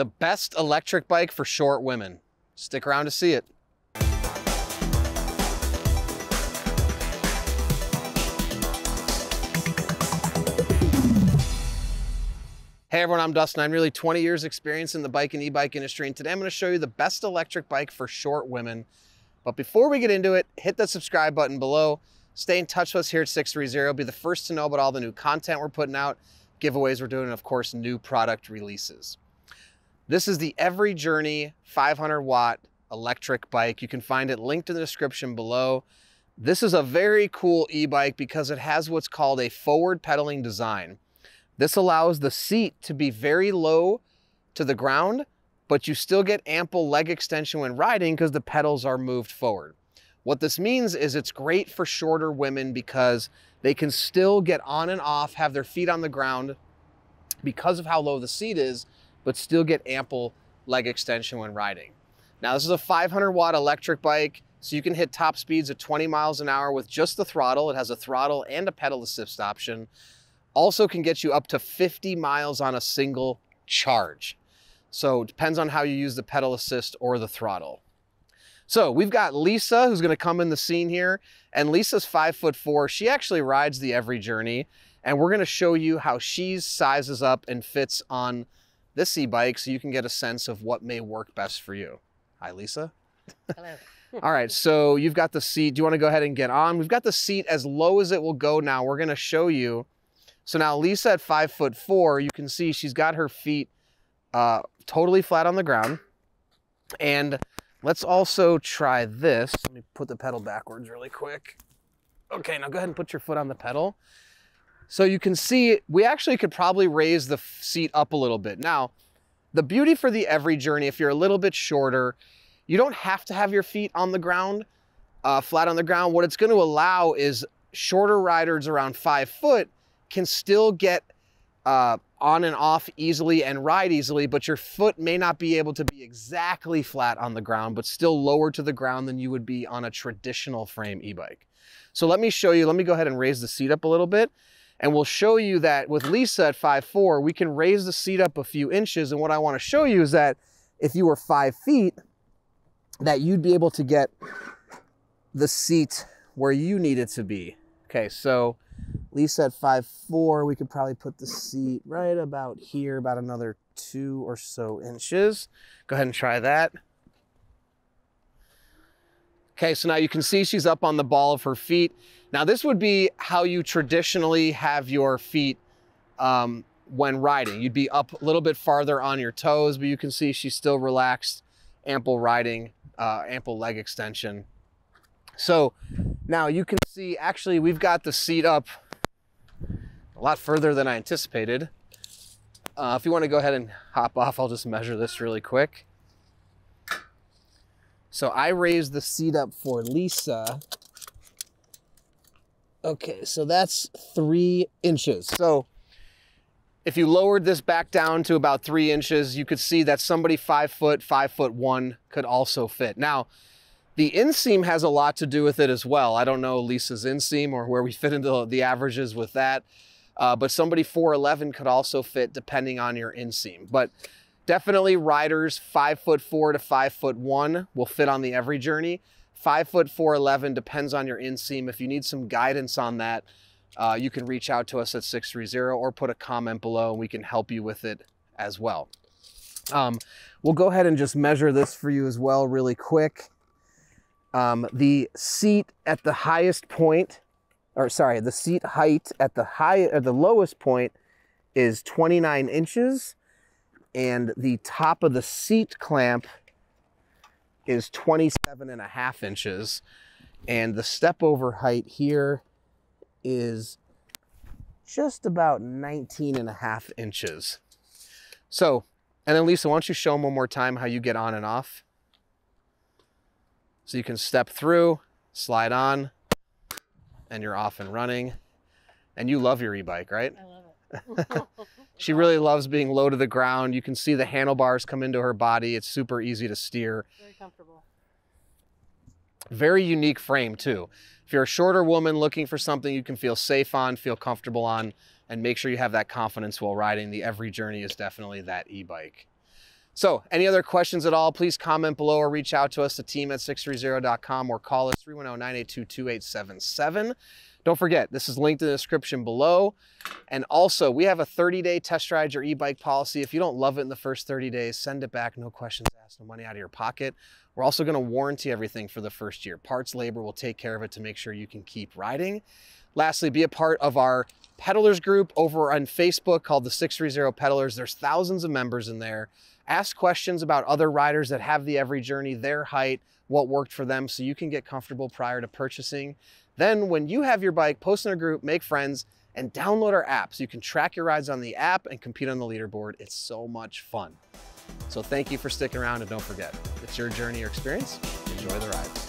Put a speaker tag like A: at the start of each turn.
A: the best electric bike for short women. Stick around to see it. Hey everyone, I'm Dustin. I'm nearly 20 years experience in the bike and e-bike industry, and today I'm gonna show you the best electric bike for short women. But before we get into it, hit the subscribe button below. Stay in touch with us here at sixthreezero. Be the first to know about all the new content we're putting out, giveaways we're doing, and of course, new product releases. This is the EVRYjourney 500 watt electric bike. You can find it linked in the description below. This is a very cool e-bike because it has what's called a forward pedaling design. This allows the seat to be very low to the ground, but you still get ample leg extension when riding because the pedals are moved forward. What this means is it's great for shorter women because they can still get on and off, have their feet on the ground because of how low the seat is, but still get ample leg extension when riding. Now, this is a 500 watt electric bike, so you can hit top speeds of 20 miles an hour with just the throttle. It has a throttle and a pedal assist option also can get you up to 50 miles on a single charge. So it depends on how you use the pedal assist or the throttle. So we've got Lisa who's gonna come in the scene here and Lisa's five foot four. She actually rides the EVRYjourney and we're gonna show you how she sizes up and fits on this e-bike so you can get a sense of what may work best for you. Hi, Lisa.
B: Hello.
A: All right, so you've got the seat. Do you wanna go ahead and get on? We've got the seat as low as it will go now. We're gonna show you so now Lisa at five foot four, you can see she's got her feet uh, totally flat on the ground. And let's also try this. Let me put the pedal backwards really quick. Okay, now go ahead and put your foot on the pedal. So you can see we actually could probably raise the seat up a little bit. Now, the beauty for the EVRYjourney, if you're a little bit shorter, you don't have to have your feet on the ground, uh, flat on the ground. What it's gonna allow is shorter riders around five foot can still get uh, on and off easily and ride easily, but your foot may not be able to be exactly flat on the ground, but still lower to the ground than you would be on a traditional frame e-bike. So let me show you, let me go ahead and raise the seat up a little bit. And we'll show you that with Lisa at 5'4", we can raise the seat up a few inches. And what I wanna show you is that if you were five feet, that you'd be able to get the seat where you need it to be. Okay, so Lisa at five four, we could probably put the seat right about here, about another two or so inches. Go ahead and try that. Okay, so now you can see she's up on the ball of her feet. Now this would be how you traditionally have your feet um, when riding. You'd be up a little bit farther on your toes, but you can see she's still relaxed, ample riding, uh, ample leg extension. So now you can see, actually we've got the seat up a lot further than I anticipated. Uh, if you want to go ahead and hop off, I'll just measure this really quick. So I raised the seat up for Lisa. Okay, so that's three inches. So if you lowered this back down to about three inches, you could see that somebody five foot, five foot one could also fit. Now, the inseam has a lot to do with it as well. I don't know Lisa's inseam or where we fit into the averages with that. Uh, but somebody 4'11 could also fit depending on your inseam. But definitely riders five foot four to five foot one will fit on the EVRYjourney. Five foot 4'11 depends on your inseam. If you need some guidance on that, uh, you can reach out to us at sixthreezero or put a comment below and we can help you with it as well. Um, we'll go ahead and just measure this for you as well really quick. Um, the seat at the highest point or sorry, the seat height at the high at the lowest point is 29 inches and the top of the seat clamp is 27 and a half inches and the step over height here is just about 19 and a half inches. So, and then Lisa, why don't you show them one more time how you get on and off? So you can step through, slide on, and you're off and running. And you love your e-bike, right?
B: I love it.
A: she really loves being low to the ground. You can see the handlebars come into her body. It's super easy to steer.
B: Very comfortable.
A: Very unique frame too. If you're a shorter woman looking for something you can feel safe on, feel comfortable on, and make sure you have that confidence while riding, the EVRYjourney is definitely that e-bike. So any other questions at all, please comment below or reach out to us, the team at sixthreezero.com or call us 310-982-2877. Don't forget, this is linked in the description below. And also, we have a 30-day test ride your e-bike policy. If you don't love it in the first 30 days, send it back, no questions asked, no money out of your pocket. We're also gonna warranty everything for the first year. Parts, labor will take care of it to make sure you can keep riding. Lastly, be a part of our pedalers group over on Facebook called the sixthreezero Pedalers. There's thousands of members in there. Ask questions about other riders that have the EVRYjourney, their height, what worked for them so you can get comfortable prior to purchasing. Then when you have your bike, post in a group, make friends, and download our app so you can track your rides on the app and compete on the leaderboard. It's so much fun. So thank you for sticking around and don't forget, it's your journey or experience. Enjoy the ride.